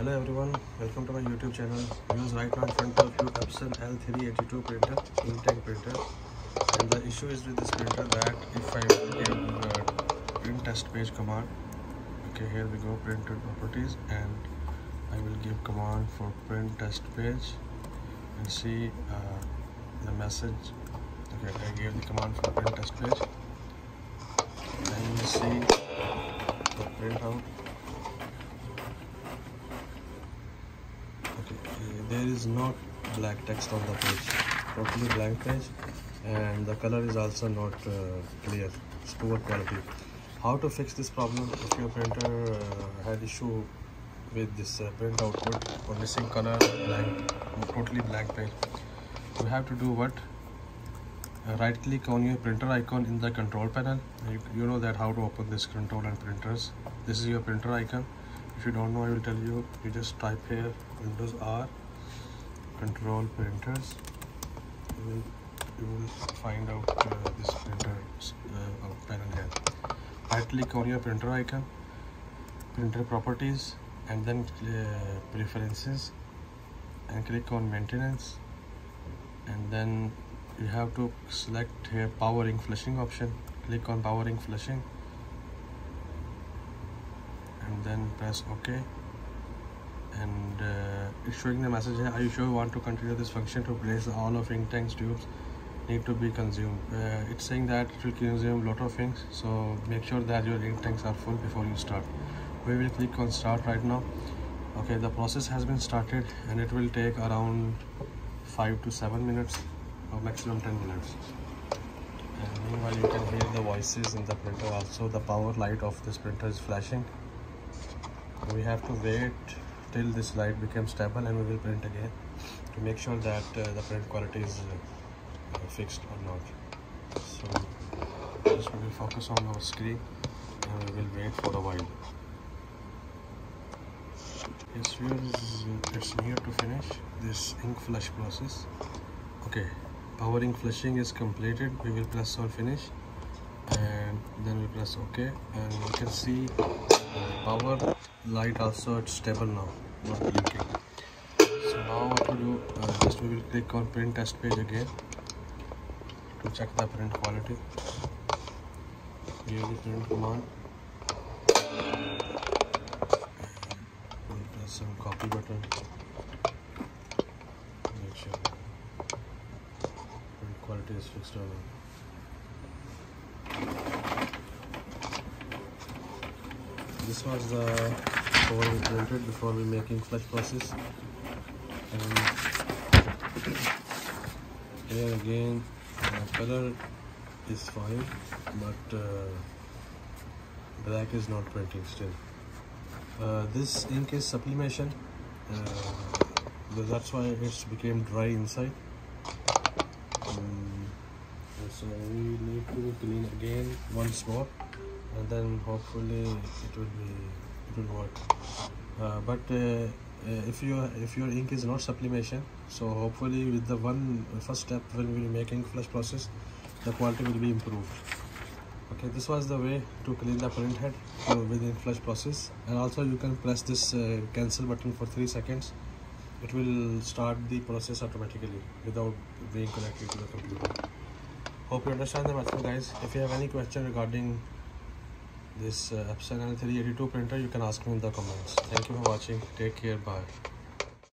Hello everyone, welcome to my YouTube channel. Use right now in front of you Epson L382 printer, ink tank printer. And the issue is with this printer that if I give uh, print test page command, okay here we go printer properties and I will give command for print test page and see uh, the message. Okay, I gave the command for print test page. And you see the printout. okay uh, there is not black text on the page. Totally blank page. And the color is also not uh, clear. It's poor quality. How to fix this problem? If your printer uh, had issue with this uh, print output or missing color blank totally blank page. You have to do what? Uh, right click on your printer icon in the control panel. You, you know that how to open this control and printers. This is your printer icon if you don't know I will tell you. You just type here Windows R control printers. You will, you will find out uh, this printer uh, panel here right click on your printer icon printer properties and then uh, preferences and click on maintenance. And then you have to select here power ink flushing option. Click on power ink flushing and then press ok. And uh, it's showing the message here are you sure you want to continue this function to place all of ink tanks tubes need to be consumed? Uh, it's saying that it will consume a lot of things so make sure that your ink tanks are full before you start. We will click on start right now. Okay the process has been started and it will take around five to seven minutes or maximum 10 minutes. And meanwhile you can hear the voices in the printer also. The power light of this printer is flashing we have to wait till this light becomes stable and we will print again to make sure that uh, the print quality is uh, fixed or not. So just we will focus on our screen and we will wait for a while. Yes it's near to finish this ink flush process. Okay power ink flushing is completed. We will press on finish then we press ok. And you can see power light also it's stable now not blinking so now what to do uh, just we will click on print test page again to check the print quality. Here the print command. We'll press some copy button. Make sure print quality is fixed or not this was the cover we printed before we making flush process and here again color is fine but uh, black is not printing still. Uh, this ink is sublimation uh, that's why it's became dry inside. Um, so we need to clean again once more and then hopefully it will be it will work. Uh, but uh, uh, if your if your ink is not sublimation so hopefully with the one first step when we make ink flush process the quality will be improved. Okay this was the way to clean the print head within flush process. And also you can press this uh, cancel button for three seconds. It will start the process automatically without being connected to the computer. Hope you understand the method guys. If you have any question regarding this uh, Epson L382 printer you can ask me in the comments. Thank you for watching. Take care. Bye